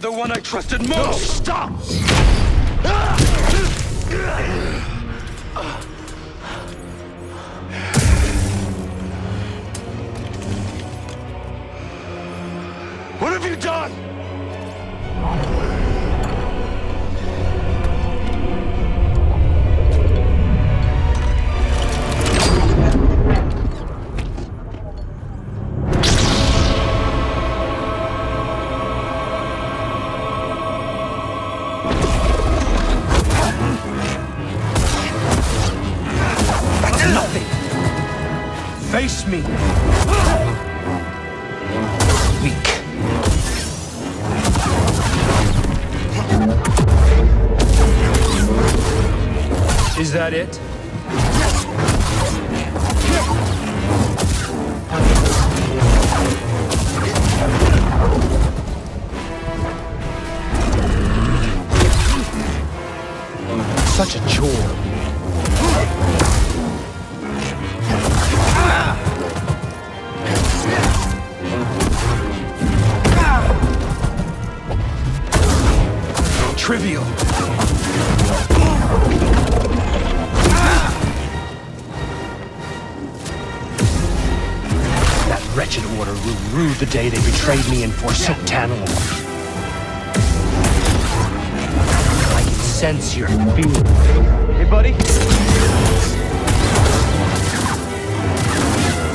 The one I trusted most! Stop! What have you done? Face me! Weak. Is that it? Such a chore. Trivial. That wretched order will rue the day they betrayed me and forsook Tanalorr. I can sense your fear. Hey, buddy.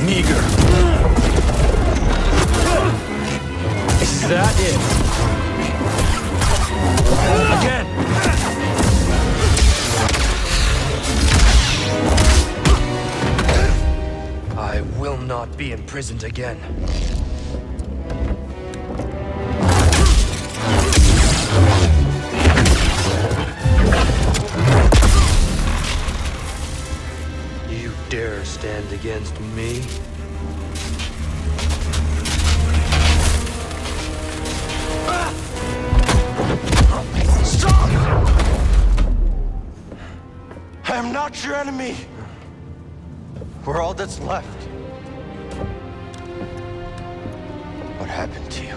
Meager. Is that it? Not be imprisoned again. You dare stand against me? I am not your enemy. We're all that's left. Happened to you?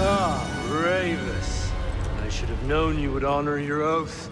Ah, Rayvis. I should have known you would honor your oath.